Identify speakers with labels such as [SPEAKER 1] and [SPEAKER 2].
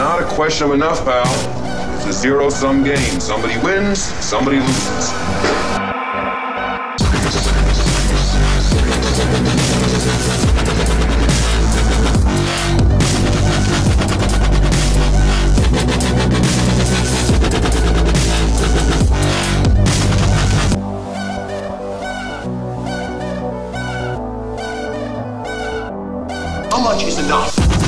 [SPEAKER 1] not a question of enough, pal. It's a zero-sum game. Somebody wins, somebody loses.
[SPEAKER 2] Much is enough?